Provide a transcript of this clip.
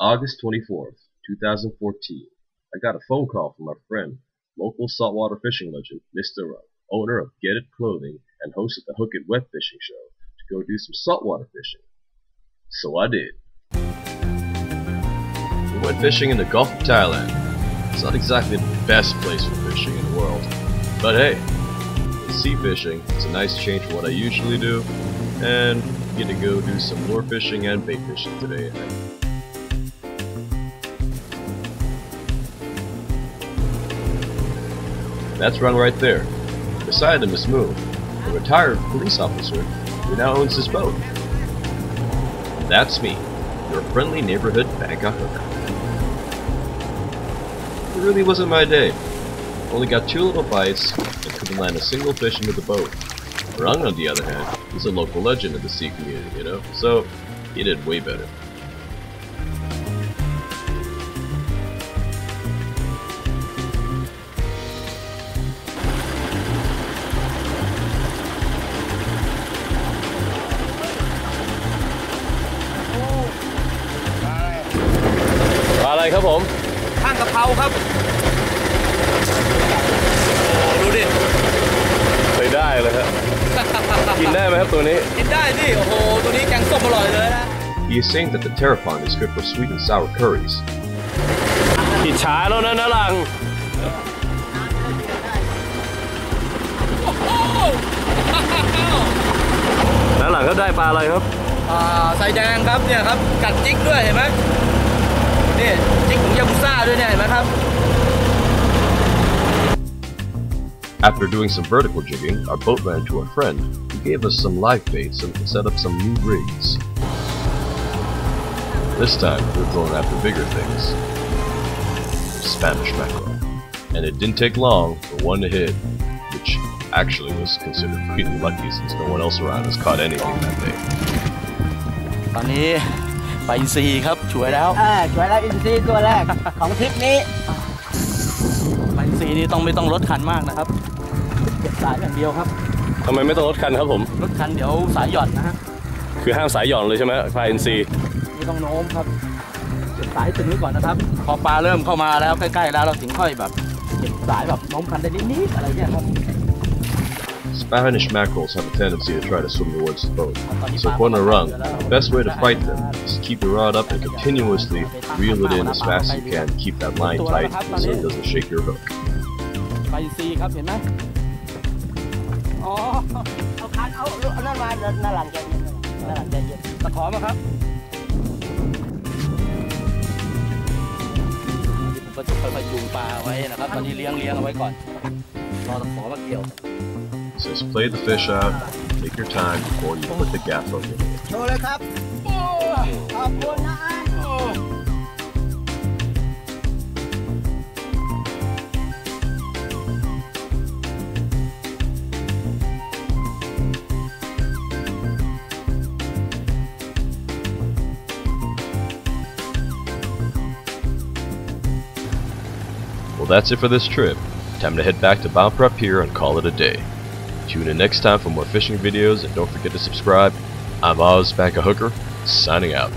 August 24th, 2014. I got a phone call from my friend, local saltwater fishing legend, Mr. Rung, uh, owner of Get It Clothing and host of the Hook It Wet Fishing Show, to go do some saltwater fishing. So I did. We went fishing in the Gulf of Thailand. It's not exactly the best place for fishing in the world, but hey, sea fishing, it's a nice change from what I usually do, and get to go do some lure fishing and bait fishing today. That's Rung right there. Beside him is Moo, a retired police officer who now owns his boat. That's me, your friendly neighborhood Bangkok hooker. It really wasn't my day. Only got two little bites and couldn't land a single fish into the boat. Rung, on the other hand, is a local legend in the sea community, you know, so he did way better. อะไรครับผมข้างกะเพราครับโอ้ดูดิใช้ได้เลยฮะกินได้ไหมครับตัวนี้ กินได้ดิโอ้โหตัวนี้แกงส้มอร่อยเลยนะ He is saying that the terrapin is good for sweet and sour curries. อิจฉาแล้วนะนะลังแล้วหลังก็ได้ปลาอะไรครับ อ่าใส่แดงครับเนี่ยครับ กัดจิกด้วยเห็นไหม นี่จิกของยาบุซ่าด้วยเนี่ยเห็นไหมครับ After doing some vertical jigging, our boat ran to a friend who gave us some live bait so we could set up some new rigs. This time, we were going after bigger things. Spanish mackerel. And it didn't take long for one to hit, which actually was considered pretty lucky since no one else around has caught anything that day. ต อนนี้ปลาอินทรีครับช่วยแล้วอ่าช่วยแล้วอินซีตัวแรก ของทริปนี้ปลาอินทรีนี่ต้องไม่ต้องลดคันมากนะครับเก็บสายอย่างเดียวครับทำไมไม่ต้องลดคันครับผมลดคันเดี๋ยวสายหย่อนนะฮะคือห้ามสายหย่อนเลยใช่ไหมปลาอินทรีไม่ต้องโน้มครับเก็บสายตึงไว้ก่อนนะครับ พอปลาเริ่มเข้ามาแล้วใกล้ๆแล้วเราถึงค่อยแบบเก็บสายแบบโน้มคันได้นิดๆอะไรเงี้ยครับ Spanish mackerels have a tendency to try to swim towards the boat. So according to Rung, the best way to fight them is to keep your rod up and continuously reel it in as fast as you can to keep that line tight so it doesn't shake your hook. ปลาอินทรีครับเห็นไหมอ๋อ เอาคันเอาเอานั่นมาหน้าหลังใจเย็นหน้าหลังใจเย็น ตะขอมาครับผมก็จะค่อยๆจูงปลาไว้นะครับ ตอนนี้เลี้ยงเลี้ยงเอาไว้ก่อน รอตะขอมาเกี่ยว It says play the fish out, take your time before you put the gaff hook in. โชว์เลยครับขอบคุณนะ Well, that's it for this trip. Time to head back to Bound Prep Pier and call it a day. Tune in next time for more fishing videos and don't forget to subscribe. I'm Oz Bangkok Hooker, signing out.